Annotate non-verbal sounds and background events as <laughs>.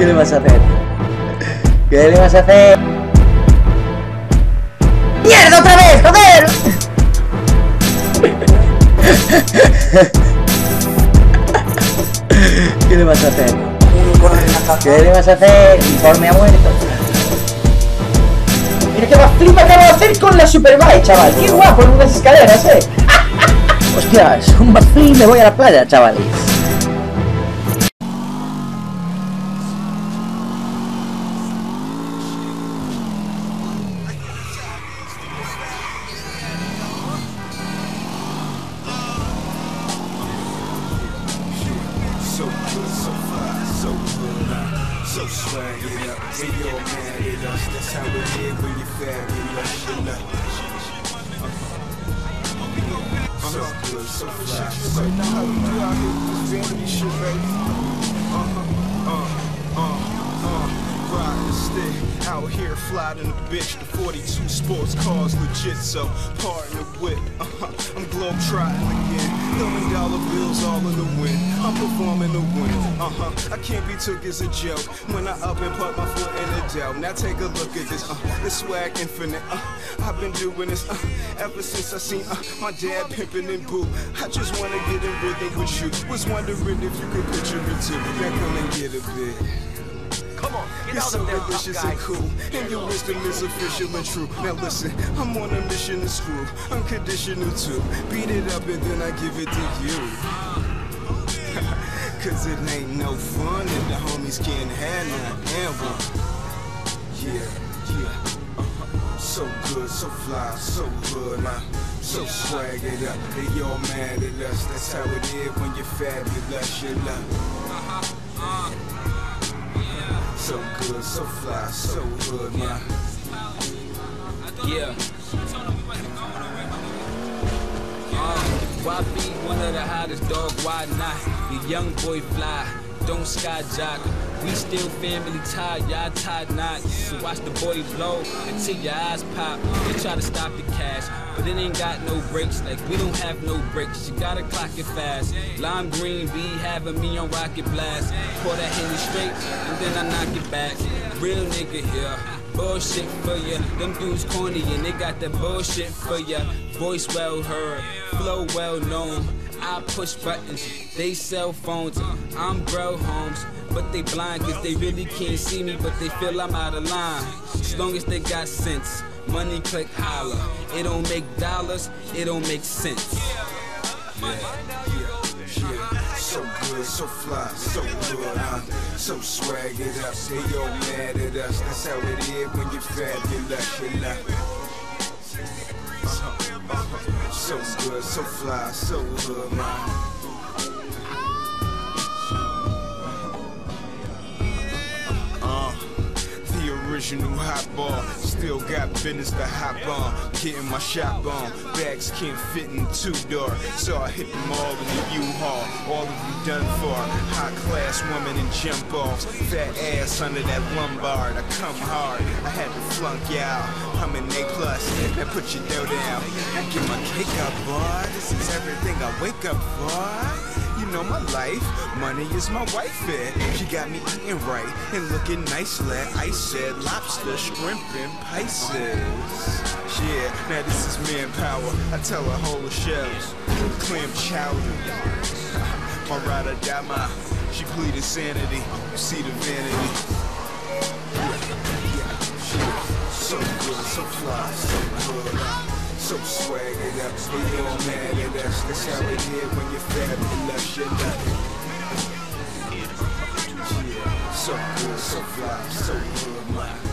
¿Qué le vas a hacer? ¿Qué le vas a hacer? ¡Mierda otra vez, joder! ¿Qué le vas a hacer? ¿Qué le vas a hacer? Informe ha muerto. Mira qué backflip acabo de hacer con la Superbike, chaval. Qué guapo en unas escaleras, eh. <laughs> Hostias, un backflip me voy a la playa, chavales. It up. Hey yo, man, us. That's how it is when you you know. So good, so fly, so good. How we with this baby? Uh-huh, uh, uh, uh. Out here flying the bitch. The 42 sports cars legit, so partner with. Uh-huh, I'm globe trotting again. Million dollar bills all in the wind. I'm performing the win. Uh-huh, I can't be took as a joke. When I up and put my foot in the dough. Now take a look at this. Uh, this swag infinite. Uh, I've been doing this uh, ever since I seen uh, my dad pimping and boo. I just wanna get in rhythm with you. Was wondering if you could picture me too. Now come and get a bit. Come on, get You're so of there, tough delicious and cool, and your wisdom is official and true. Now listen, I'm on a mission to screw, unconditional too. Beat it up and then I give it to you. <laughs> Cause it ain't no fun if the homies can't have none and one. Yeah, yeah. uh-huh. So good, so fly, so good, man. So swag it up, they all mad at us. That's how it is when you're fabulous, you love. So good, so fly, so good, man. Yeah. Uh, why be one of the hottest dog? Why not? The young boy fly, don't sky jock. We still family tied, y'all tied knots. So watch the boy blow until your eyes pop. They try to stop the cash, but it ain't got no brakes. Like we don't have no brakes. You gotta clock it fast. Lime green be having me on rocket blast. Pour that henny straight, and then I knock it back. Real nigga here bullshit for ya. Them dudes corny and they got that bullshit for ya. Voice well heard, flow well known. I push buttons, they cell phones. I'm bro homes, but they blind cause they really can't see me, but they feel I'm out of line. As long as they got sense, money click holler. It don't make dollars, it don't make sense. Yeah, so good, so fly, so good, huh? So swag it up, they all mad at us. That's how it is when you're fabulous, you know. So good, so fly, so good, man. Original hot bar, still got business to hop on. Getting my shop on, bags can't fit in two door, so I hit them all in the U-Haul. All of you done for, high class woman in jump offs, fat ass under that lumbar. I come hard, I had to flunk y'all. I'm an A plus, now put your dough down. I get my cake up, boy. This is everything I wake up for. Know my life, money is my wife. eh? She got me eating right and looking nice. Like I said, lobster, shrimp, and Pisces. Yeah, now this is manpower. I tell her whole shells, clam chowder. my rider my she pleaded sanity. You see the vanity. So good, so fly, so good. So swag it up, they all mad at us. That's how it is when you're fabulous, you know. Yeah. So good, so fly, so good, man.